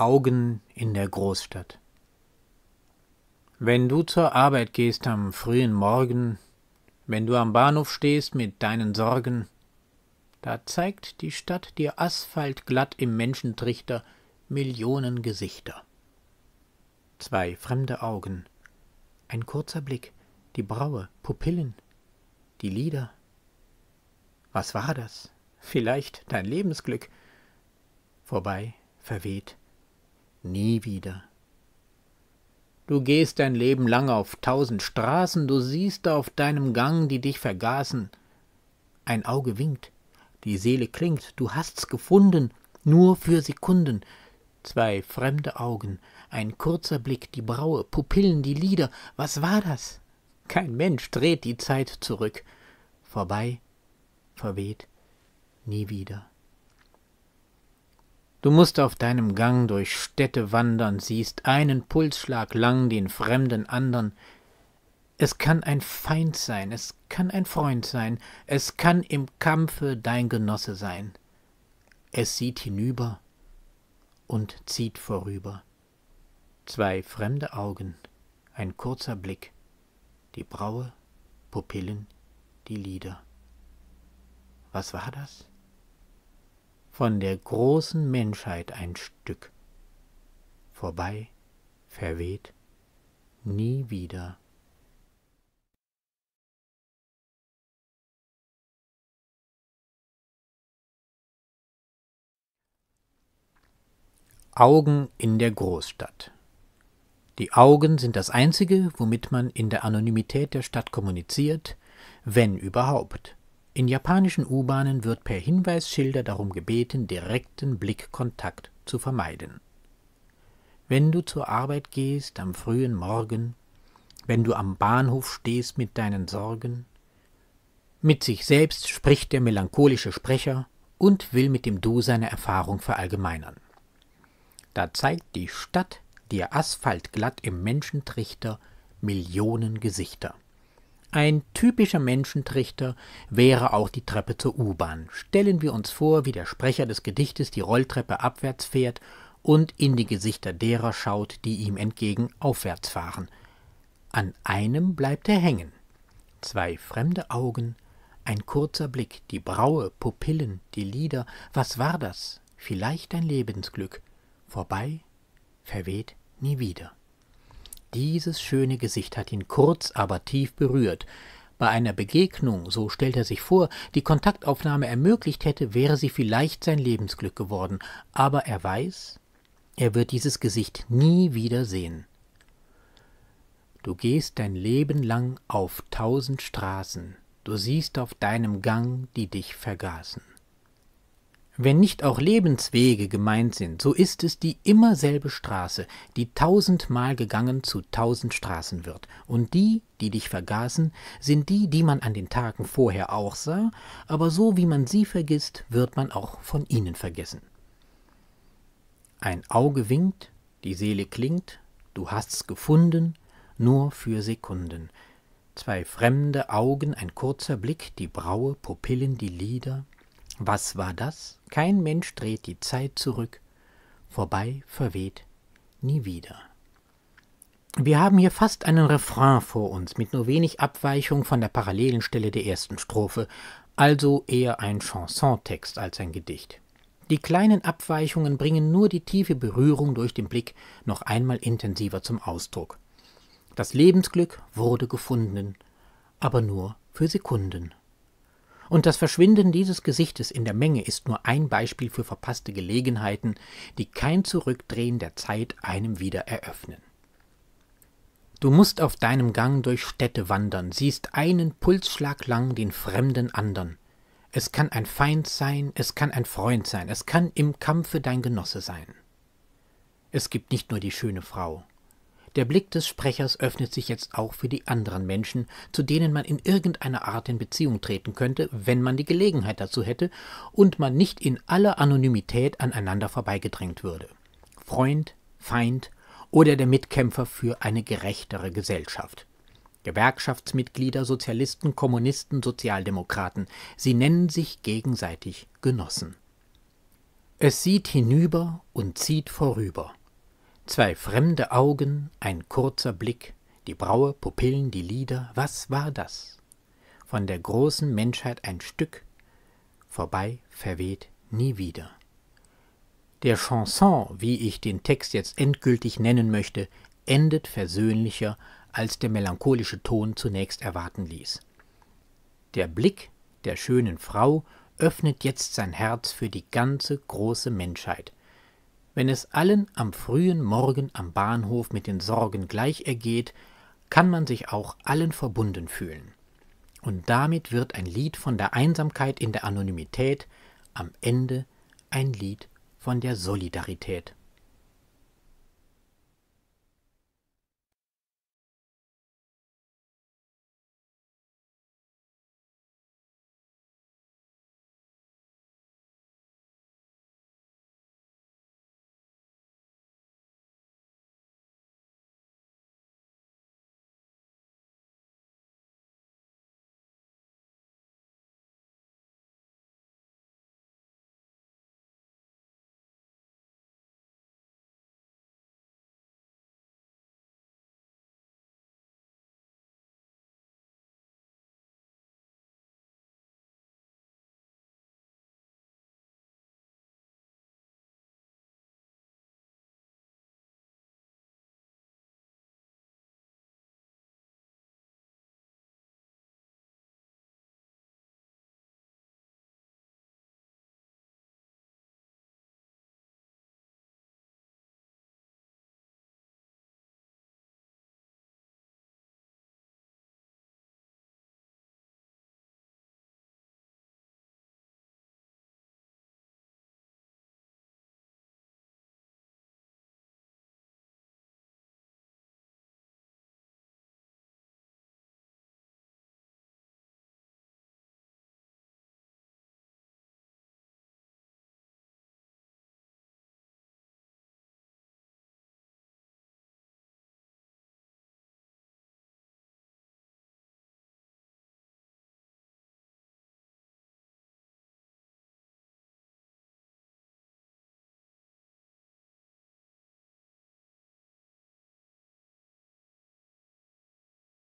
Augen in der Großstadt. Wenn du zur Arbeit gehst am frühen Morgen, wenn du am Bahnhof stehst mit deinen Sorgen, da zeigt die Stadt dir asphaltglatt im Menschentrichter Millionen Gesichter. Zwei fremde Augen, ein kurzer Blick, die Braue, Pupillen, die Lieder. Was war das? Vielleicht dein Lebensglück. Vorbei, verweht, nie wieder. Du gehst dein Leben lang auf tausend Straßen, du siehst auf deinem Gang, die dich vergaßen. Ein Auge winkt, die Seele klingt, du hast's gefunden, nur für Sekunden. Zwei fremde Augen, ein kurzer Blick, die Braue, Pupillen, die Lieder, was war das? Kein Mensch dreht die Zeit zurück. Vorbei, verweht, nie wieder. Du musst auf deinem Gang durch Städte wandern, siehst einen Pulsschlag lang den fremden andern. Es kann ein Feind sein, es kann ein Freund sein, es kann im Kampfe dein Genosse sein. Es sieht hinüber und zieht vorüber. Zwei fremde Augen, ein kurzer Blick, die Braue, Pupillen, die Lider. Was war das? Von der großen Menschheit ein Stück. Vorbei, verweht, nie wieder. Augen in der Großstadt. Die Augen sind das Einzige, womit man in der Anonymität der Stadt kommuniziert, wenn überhaupt. In japanischen U-Bahnen wird per Hinweisschilder darum gebeten, direkten Blickkontakt zu vermeiden. Wenn du zur Arbeit gehst am frühen Morgen, wenn du am Bahnhof stehst mit deinen Sorgen, mit sich selbst spricht der melancholische Sprecher und will mit dem Du seine Erfahrung verallgemeinern. Da zeigt die Stadt dir asphaltglatt im Menschentrichter Millionen Gesichter. Ein typischer Menschentrichter wäre auch die Treppe zur U-Bahn. Stellen wir uns vor, wie der Sprecher des Gedichtes die Rolltreppe abwärts fährt und in die Gesichter derer schaut, die ihm entgegen aufwärts fahren. An einem bleibt er hängen. Zwei fremde Augen, ein kurzer Blick, die Braue, Pupillen, die Lider, was war das? Vielleicht ein Lebensglück. Vorbei, verweht nie wieder. Dieses schöne Gesicht hat ihn kurz, aber tief berührt. Bei einer Begegnung, so stellt er sich vor, die Kontaktaufnahme ermöglicht hätte, wäre sie vielleicht sein Lebensglück geworden. Aber er weiß, er wird dieses Gesicht nie wieder sehen. Du gehst dein Leben lang auf tausend Straßen, du siehst auf deinem Gang, die dich vergaßen. Wenn nicht auch Lebenswege gemeint sind, so ist es die immer selbe Straße, die tausendmal gegangen zu tausend Straßen wird. Und die, die dich vergaßen, sind die, die man an den Tagen vorher auch sah, aber so wie man sie vergisst, wird man auch von ihnen vergessen. Ein Auge winkt, die Seele klingt, du hast's gefunden, nur für Sekunden. Zwei fremde Augen, ein kurzer Blick, die Braue, Pupillen, die Lider, was war das? Kein Mensch dreht die Zeit zurück. Vorbei, verweht, nie wieder. Wir haben hier fast einen Refrain vor uns, mit nur wenig Abweichung von der parallelen Stelle der ersten Strophe, also eher ein Chansontext als ein Gedicht. Die kleinen Abweichungen bringen nur die tiefe Berührung durch den Blick noch einmal intensiver zum Ausdruck. Das Lebensglück wurde gefunden, aber nur für Sekunden. Und das Verschwinden dieses Gesichtes in der Menge ist nur ein Beispiel für verpasste Gelegenheiten, die kein Zurückdrehen der Zeit einem wieder eröffnen. Du musst auf deinem Gang durch Städte wandern, siehst einen Pulsschlag lang den fremden andern. Es kann ein Feind sein, es kann ein Freund sein, es kann im Kampfe dein Genosse sein. Es gibt nicht nur die schöne Frau, der Blick des Sprechers öffnet sich jetzt auch für die anderen Menschen, zu denen man in irgendeiner Art in Beziehung treten könnte, wenn man die Gelegenheit dazu hätte und man nicht in aller Anonymität aneinander vorbeigedrängt würde. Freund, Feind oder der Mitkämpfer für eine gerechtere Gesellschaft. Gewerkschaftsmitglieder, Sozialisten, Kommunisten, Sozialdemokraten, sie nennen sich gegenseitig Genossen. Es sieht hinüber und zieht vorüber. Zwei fremde Augen, ein kurzer Blick, die Braue, Pupillen, die Lider, was war das? Von der großen Menschheit ein Stück, vorbei, verweht, nie wieder. Der Chanson, wie ich den Text jetzt endgültig nennen möchte, endet versöhnlicher, als der melancholische Ton zunächst erwarten ließ. Der Blick der schönen Frau öffnet jetzt sein Herz für die ganze große Menschheit. Wenn es allen am frühen Morgen am Bahnhof mit den Sorgen gleich ergeht, kann man sich auch allen verbunden fühlen. Und damit wird ein Lied von der Einsamkeit in der Anonymität am Ende ein Lied von der Solidarität.